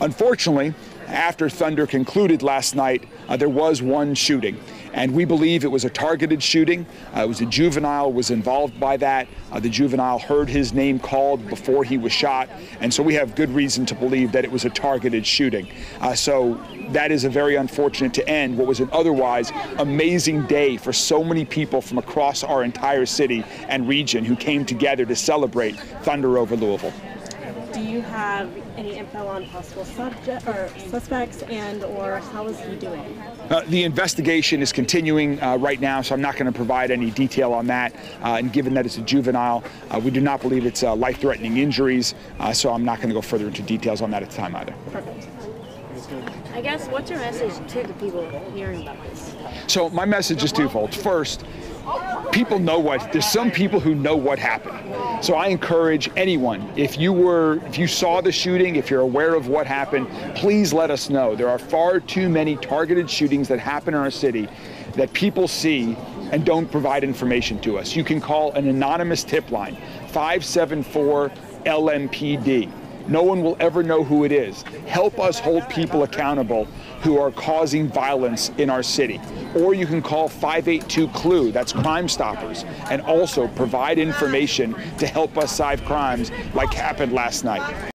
Unfortunately, after Thunder concluded last night, uh, there was one shooting. And we believe it was a targeted shooting. Uh, it was a juvenile was involved by that. Uh, the juvenile heard his name called before he was shot. And so we have good reason to believe that it was a targeted shooting. Uh, so that is a very unfortunate to end what was an otherwise amazing day for so many people from across our entire city and region who came together to celebrate Thunder over Louisville do you have any info on possible subject or suspects and or how is he doing? Uh, the investigation is continuing uh, right now, so I'm not going to provide any detail on that. Uh, and given that it's a juvenile, uh, we do not believe it's uh, life-threatening injuries, uh, so I'm not going to go further into details on that at the time either. Perfect. I guess what's your message to the people hearing about this? So my message is twofold. First, people know what there's some people who know what happened. So i encourage anyone if you were if you saw the shooting if you're aware of what happened please let us know. There are far too many targeted shootings that happen in our city that people see and don't provide information to us. You can call an anonymous tip line 574 lmpd no one will ever know who it is. Help us hold people accountable who are causing violence in our city. Or you can call 582 CLUE, that's Crime Stoppers, and also provide information to help us solve crimes like happened last night.